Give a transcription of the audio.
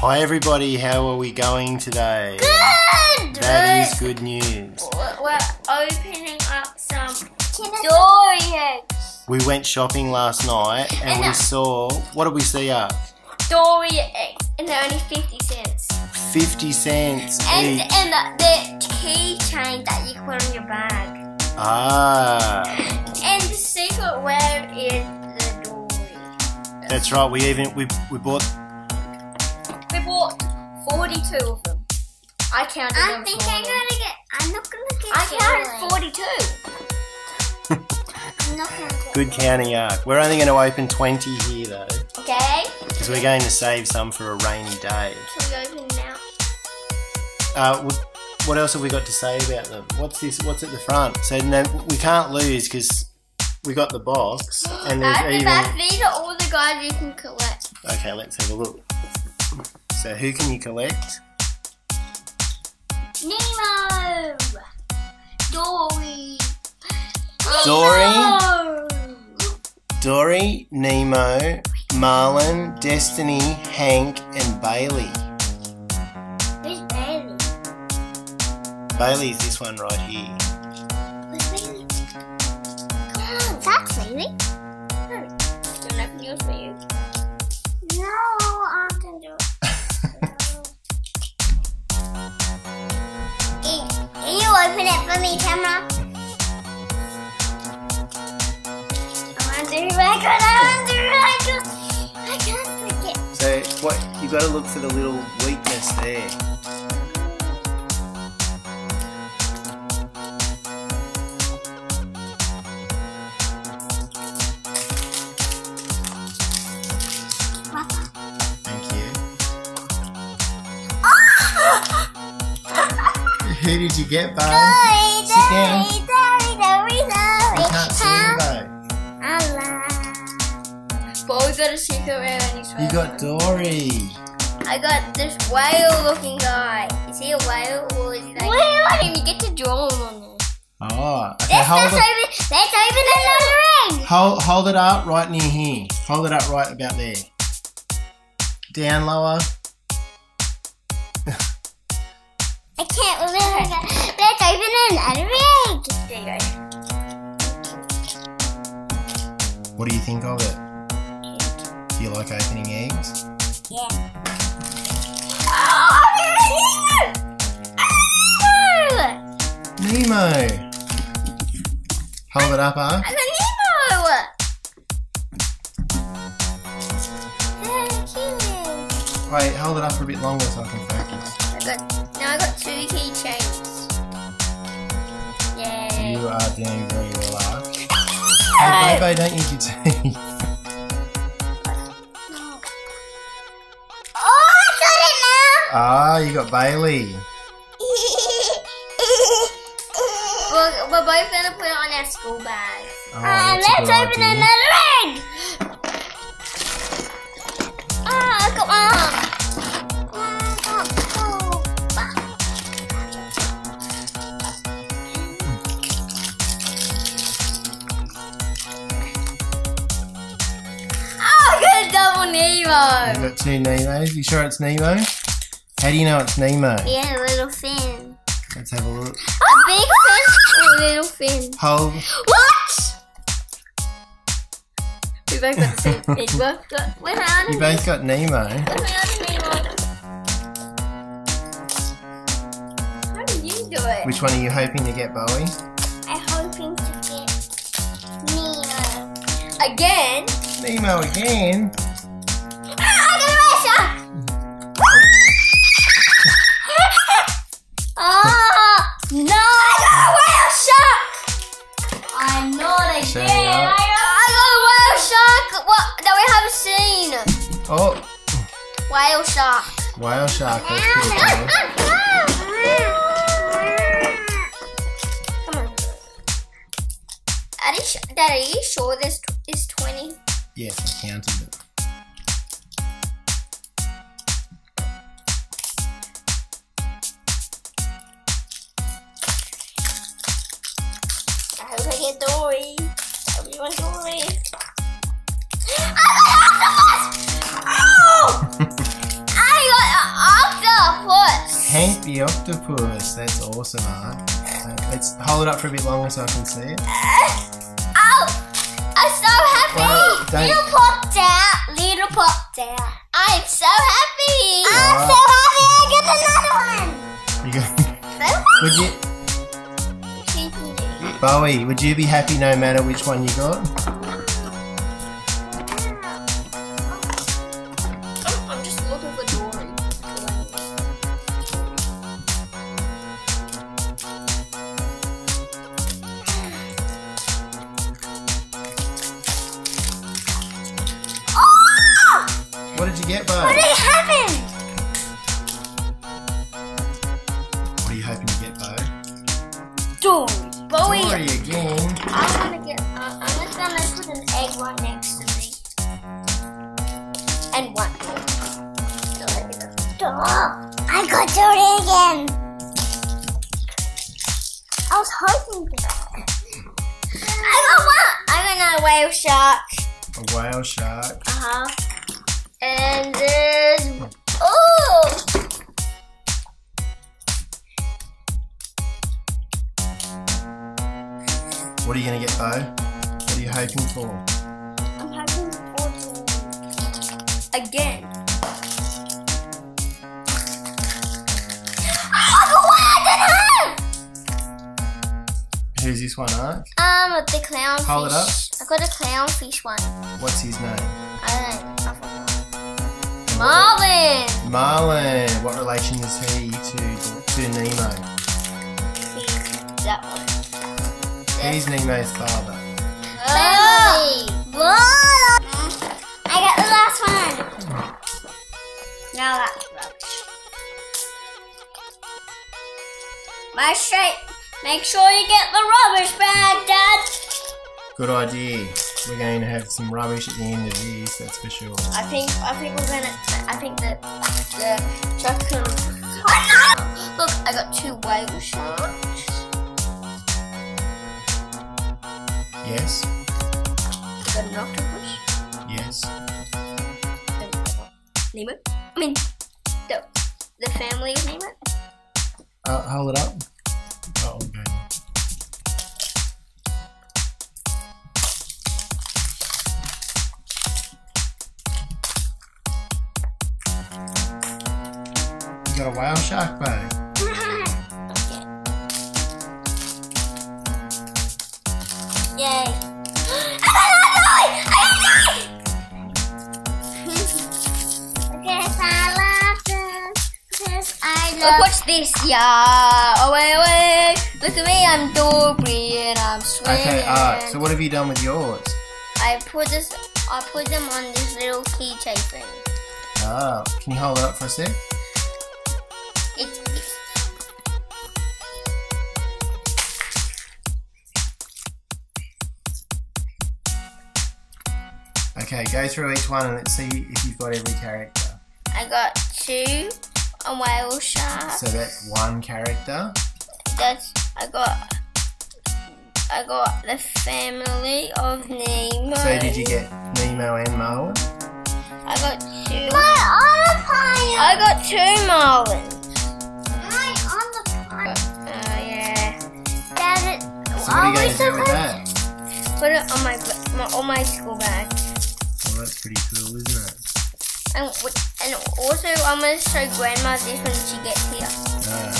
Hi everybody, how are we going today? Good. That is good news. We're opening up some Dory eggs. We went shopping last night and And, we uh, saw what did we see up? Dory eggs, and they're only fifty cents. Fifty cents And each. and the, the keychain that you put on your bag. Ah, And the secret word is the dory. that's right. We even we we bought. We bought forty-two of them. I counted I them. think I'm you. gonna get. I'm not gonna get. I counted forty-two. I'm not gonna. Good counting arc. We're only going to open twenty here though, Okay. because we're going to save some for a rainy day. Can we open now? Uh, what, what else have we got to say about them? What's this? What's at the front? So no, we can't lose because we got the box and there's even. these are all the guys you can collect. Okay, let's have a look. So who can you collect? Nemo! Dory! Dory? Dory, Nemo, Marlin, Destiny, Hank, and Bailey. Who's Bailey? Bailey's this one right here. Who's Bailey? Come on, that's Bailey. Don't open yours for you. Open me, Tamara? I want to do record. I want to do record. I can't forget. So what you got to look for the little weakness there. Thank you. Who did you get, Bo? Dory, Sit down. Dory, Dory, Dory, You can't see Dory. him, Allah. But we got a secret rare and he's You got Dory. I got this whale looking guy. Is he a whale or is he like. Whale! And you get to draw him on there. Oh, okay. Let's, Hold let's, it. open, let's open another ring. Hold, hold it up right near here. Hold it up right about there. Down lower. I can't remember. Let's open another ring. What do you think of it? Do you like opening eggs? Yeah. Nemo! Nemo! Hold it up, huh? I got Nemo! Wait, hold it up for a bit longer so I can focus. I got. Now I got two keychains. Yay. You are doing very well. Hey, Bobo, don't use your teeth. Oh, I Ah, you got Bailey. got it now. We're, we're both gonna put it on our school bags. Oh, Uh, a let's open idea. another ring. Double You've got two Nemos. You sure it's Nemo? How do you know it's Nemo? Yeah, little fin. Let's have a look. A big fish or a little fin? Hold. What? We both got the same fish. We both got. We're out You both got Nemo. We're out Nemo. How did you do it? Which one are you hoping to get, Bowie? I'm hoping to get Nemo. Again? Nemo again. Shark. whale shark. That's pretty cool. Come on. Are you, Dad, are you sure this is twenty? Yes, I counted it. I hope I get Dory. I hope you want Dory. The octopus. That's awesome, Art. Uh, Let's hold it up for a bit longer so I can see it. Oh, I'm so happy. Little popped out. Little popped out. I'm so happy. I'm so happy I got another one. You go. would you, Bowie? Would you be happy no matter which one you got? What did you get, Bo? What happened? What are you hoping to get, Bowie? Dory. Bowie, Dory again. I want to get. Uh, I'm just gonna put an egg right next to me. And one. So there you go. Oh, I got Dory again. I was hoping for that. I got one. I got a whale shark. A whale shark. Uh huh. And then. Oh! What are you gonna get, Bo? What are you hoping for? I'm hoping for. Again. I got one I didn't have. Who's this one, Art? Um, the clownfish. Hold it up. I got a clownfish one. What's his name? I don't know. I forgot. Marlin. What relation is he to to Nemo? He's that one. He's Nemo's father. Family! Whoa! I got the last one. Now that's rubbish. Make sure, make sure you get the rubbish bag, Dad. Good idea. We're going to have some rubbish at the end of this, that's for sure. I think, I think we're gonna, I think that the chocolate. Look, I got two whale sharks. Yes, I got an octopus. yes. Nemo. I mean, the the family of Nemo. Uh, hold it up. Got a whale shark, Bo. Yay. I got another one. I got Dory. Because I love them. Because I Look, love watch this, yeah. Away, away. Look at me, I'm Dory and I'm swimming. Okay, Art, so what have you done with yours? I put this, I put them on this little keychain thing. Ah, can you hold it up for a sec? It's, it's Okay, go through each one and let's see if you've got every character. I got two, a whale shark. So that's one character. That's I got. I got the family of Nemo. So did you get Nemo and Marlin? I got two. my on the pile. I got two Marlins. So what are you going to do with that? Put it on my, my on my school bag. Well, that's pretty cool, isn't it? And and also I'm gonna show Grandma this when she gets here. Ah.